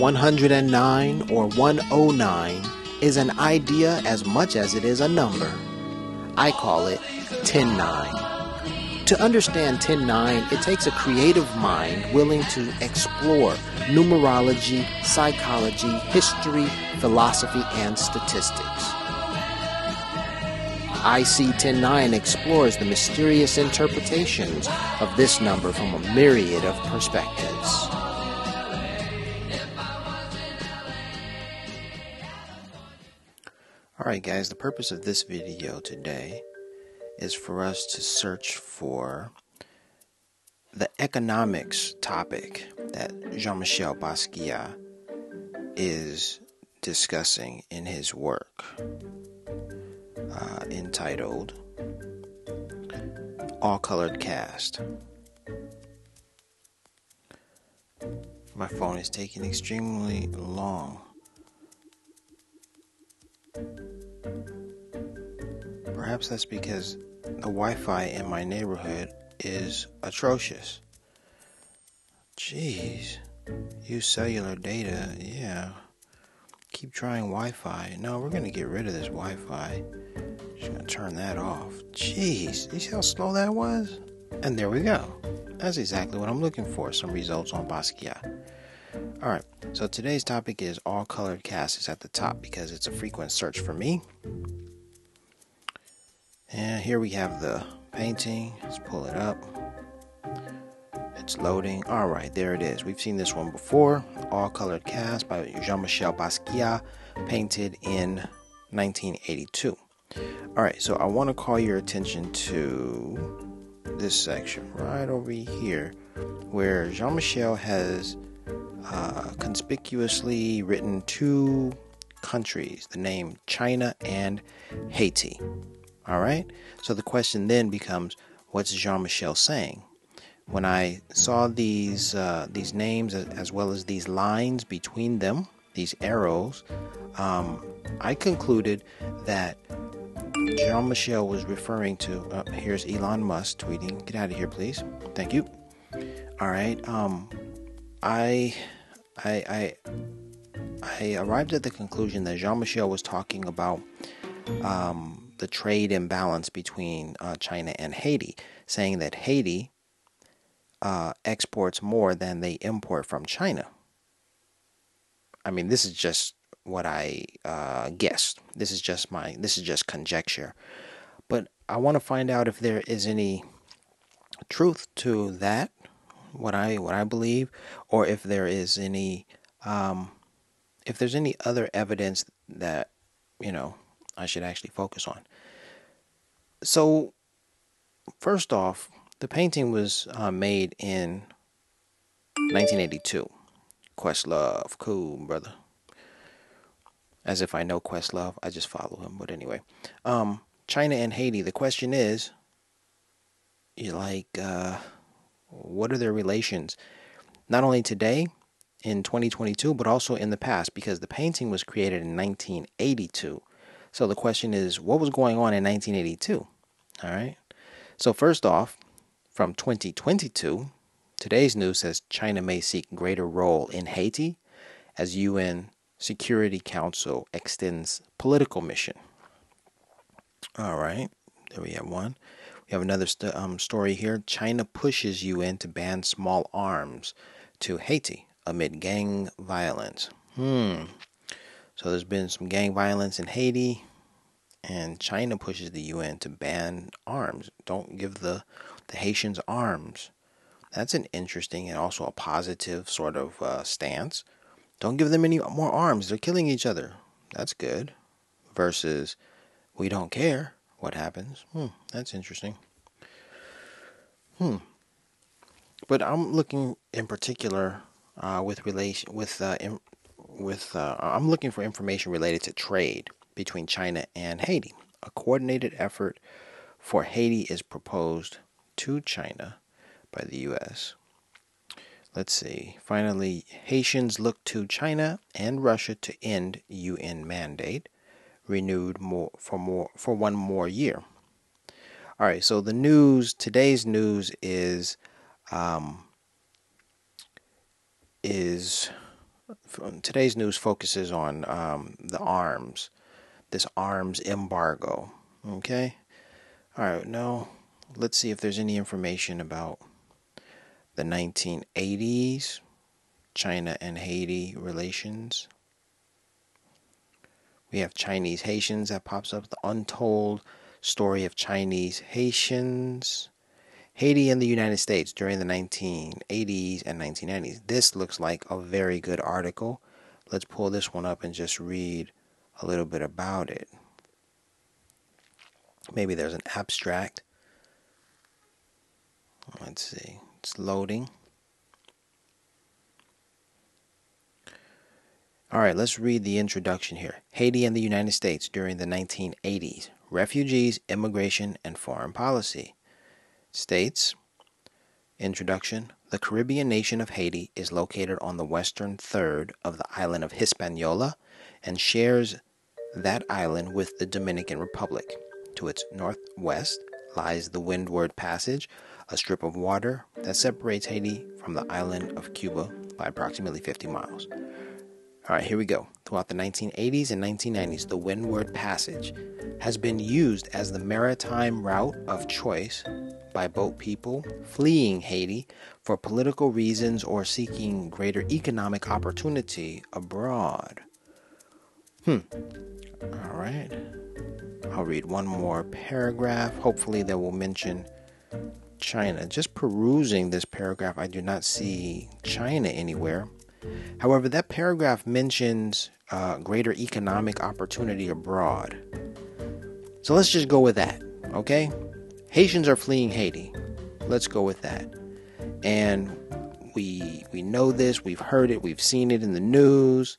109 or 109 is an idea as much as it is a number. I call it 109. To understand 109, it takes a creative mind willing to explore numerology, psychology, history, philosophy, and statistics. iSee 109 explores the mysterious interpretations of this number from a myriad of perspectives. Alright guys, the purpose of this video today is for us to search for the economics topic that Jean-Michel Basquiat is discussing in his work uh, entitled All Colored Cast. My phone is taking extremely long Perhaps that's because the Wi Fi in my neighborhood is atrocious. Jeez. Use cellular data, yeah. Keep trying Wi Fi. No, we're gonna get rid of this Wi Fi. Just gonna turn that off. Jeez, you see how slow that was? And there we go. That's exactly what I'm looking for some results on Basquiat. Alright, so today's topic is all colored cast is at the top because it's a frequent search for me. And here we have the painting. Let's pull it up. It's loading. All right, there it is. We've seen this one before. All Colored Cast by Jean Michel Basquiat, painted in 1982. All right, so I want to call your attention to this section right over here where Jean Michel has uh, conspicuously written two countries, the name China and Haiti. All right. So the question then becomes, what's Jean Michel saying? When I saw these uh, these names as well as these lines between them, these arrows, um, I concluded that Jean Michel was referring to. Uh, here's Elon Musk tweeting. Get out of here, please. Thank you. All right. Um, I, I, I, I arrived at the conclusion that Jean Michel was talking about um, the trade imbalance between uh, China and Haiti, saying that Haiti uh, exports more than they import from China. I mean, this is just what I uh, guessed. This is just my this is just conjecture, but I want to find out if there is any truth to that, what I what I believe, or if there is any um, if there's any other evidence that you know I should actually focus on. So, first off, the painting was uh, made in 1982. Questlove, cool brother. As if I know Questlove, I just follow him. But anyway, um, China and Haiti. The question is, you like, uh, what are their relations? Not only today, in 2022, but also in the past, because the painting was created in 1982. So the question is, what was going on in 1982? All right. So, first off, from 2022, today's news says China may seek greater role in Haiti as UN Security Council extends political mission. All right. There we have one. We have another st- um, story here. China pushes UN to ban small arms to Haiti amid gang violence. Hmm. So there's been some gang violence in Haiti, and China pushes the UN to ban arms. Don't give the the Haitians arms. That's an interesting and also a positive sort of uh, stance. Don't give them any more arms. They're killing each other. That's good. Versus, we don't care what happens. Hmm, that's interesting. Hmm. But I'm looking in particular uh, with relation with uh, in, with uh, I'm looking for information related to trade between China and Haiti. A coordinated effort for Haiti is proposed to China by the U.S. Let's see. Finally, Haitians look to China and Russia to end UN mandate, renewed more for more for one more year. All right. So the news today's news is um, is today's news focuses on um, the arms, this arms embargo. Okay? All right, now let's see if there's any information about the 1980s China and Haiti relations. We have Chinese Haitians that pops up, the untold story of Chinese Haitians. Haiti and the United States during the 1980s and 1990s. This looks like a very good article. Let's pull this one up and just read a little bit about it. Maybe there's an abstract. Let's see. It's loading. All right, let's read the introduction here. Haiti and the United States during the 1980s. Refugees, Immigration, and Foreign Policy states Introduction The Caribbean nation of Haiti is located on the western third of the island of Hispaniola and shares that island with the Dominican Republic. To its northwest lies the Windward Passage, a strip of water that separates Haiti from the island of Cuba by approximately 50 miles. All right, here we go. Throughout the 1980s and 1990s, the Windward Passage has been used as the maritime route of choice by boat people fleeing Haiti for political reasons or seeking greater economic opportunity abroad. Hmm. All right. I'll read one more paragraph. Hopefully, that will mention China. Just perusing this paragraph, I do not see China anywhere. However, that paragraph mentions uh, greater economic opportunity abroad. So let's just go with that, okay? Haitians are fleeing Haiti. Let's go with that. And we we know this, we've heard it, we've seen it in the news,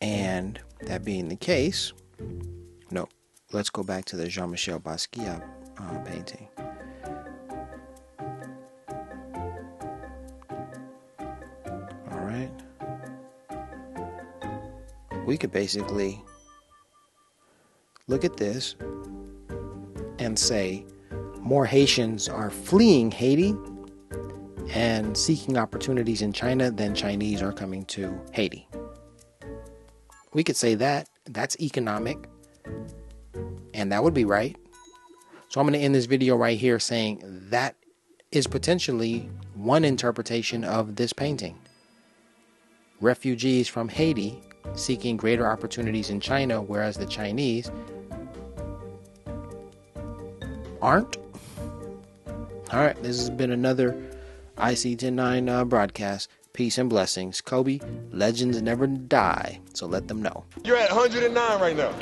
and that being the case, no, let's go back to the Jean-Michel Basquiat uh, painting. We could basically look at this and say more Haitians are fleeing Haiti and seeking opportunities in China than Chinese are coming to Haiti. We could say that. That's economic. And that would be right. So I'm going to end this video right here saying that is potentially one interpretation of this painting. Refugees from Haiti seeking greater opportunities in China, whereas the Chinese aren't all right, this has been another iSee 109 uh, broadcast. Peace and blessings. Kobe, legends never die, so let them know. You're at 109 right now.